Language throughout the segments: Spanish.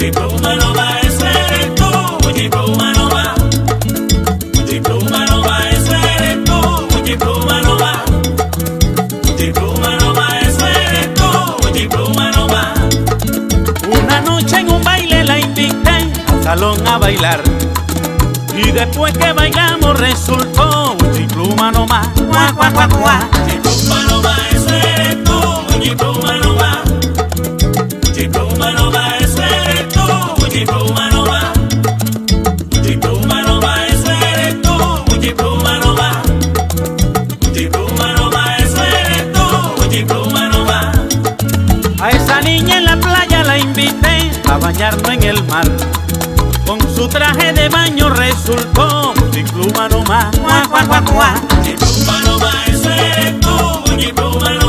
diploma no va a ser tú, un diploma no va. Un diploma no va a ser tú, un diploma no va. Un diploma no va a ser tú, un diploma no va. Una noche en un baile la invité al salón a bailar. Y después que bailamos resultó un diploma no más. Guá, guá, guá, guá. No va. A esa niña en la playa la invité a bañarnos en el mar. Con su traje de baño resultó nomás. Guá, guá, guá, guá. Chicluma no va, eso eres tú, chicluma no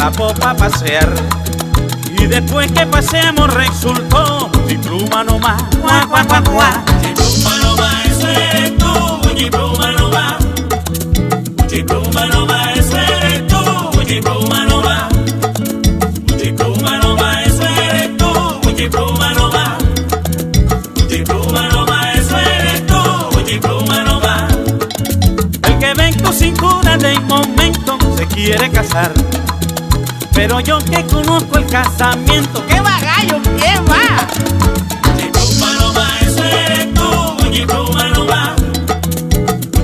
la popa a pasear. Y después que paseamos resultó un chicluma nomás. Guá, guá, guá, guá. No va, eso eres tú, chicluma no va. Chicluma no va, eso eres tú, chicluma no va. Chicluma no va, eso eres tú, chicluma no va. Chicluma no va, eso eres tú, chicluma no va. El que ven tu cintura de momento se quiere casar. Pero yo que conozco el casamiento, ¿qué va gallo? ¿Qué va? Chicluma no va, eso eres tú, chicluma no va.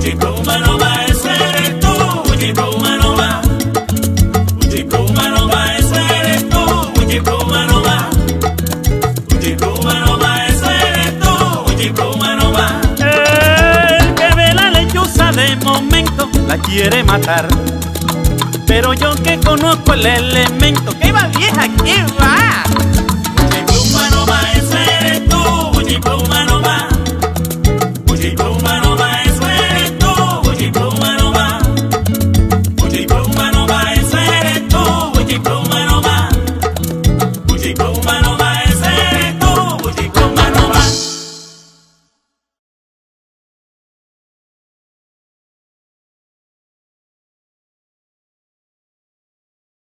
Chicluma no va, eso eres tú, chicluma no va. Chicluma no va, eso eres tú, chicluma no va. Chicluma no va, eso eres tú, chicluma no va. El que ve la lechuza de momento la quiere matar. Pero yo que conozco el elemento, ¿qué va vieja? ¿Qué va?